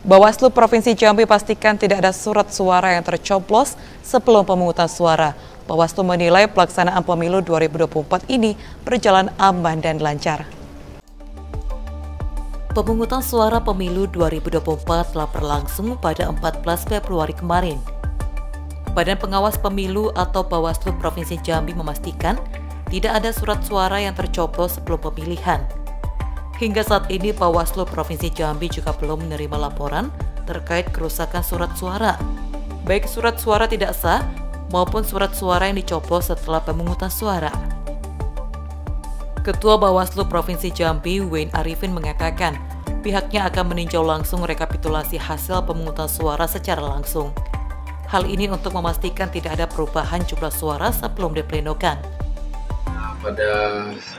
Bawaslu Provinsi Jambi pastikan tidak ada surat suara yang tercoblos sebelum pemungutan suara. Bawaslu menilai pelaksanaan pemilu 2024 ini berjalan aman dan lancar. Pemungutan suara pemilu 2024 telah berlangsung pada 14 Februari kemarin. Badan Pengawas Pemilu atau Bawaslu Provinsi Jambi memastikan tidak ada surat suara yang tercoblos sebelum pemilihan. Hingga saat ini Bawaslu Provinsi Jambi juga belum menerima laporan terkait kerusakan surat suara. Baik surat suara tidak sah maupun surat suara yang dicoblos setelah pemungutan suara. Ketua Bawaslu Provinsi Jambi, Wayne Arifin mengatakan, pihaknya akan meninjau langsung rekapitulasi hasil pemungutan suara secara langsung. Hal ini untuk memastikan tidak ada perubahan jumlah suara sebelum diplenokan pada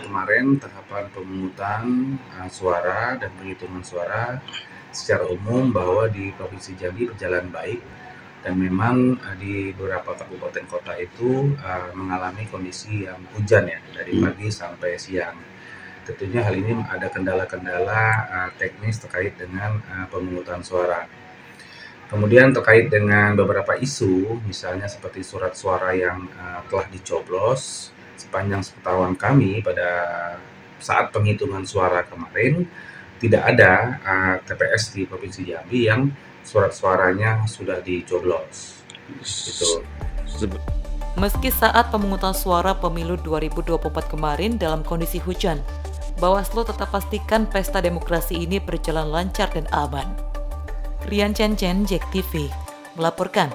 kemarin tahapan pemungutan uh, suara dan penghitungan suara secara umum bahwa di Provinsi Jambi berjalan baik dan memang uh, di beberapa kabupaten kota itu uh, mengalami kondisi yang hujan ya dari hmm. pagi sampai siang. Tentunya hal ini ada kendala-kendala uh, teknis terkait dengan uh, pemungutan suara. Kemudian terkait dengan beberapa isu, misalnya seperti surat suara yang uh, telah dicoblos, sepanjang sepengetahuan kami pada saat penghitungan suara kemarin tidak ada uh, TPS di Provinsi Jambi yang surat suaranya sudah dicoblos. Itu. Meski saat pemungutan suara pemilu 2024 kemarin dalam kondisi hujan, Bawaslu tetap pastikan pesta demokrasi ini berjalan lancar dan aman. Rian Chen Chen, Jack TV, melaporkan.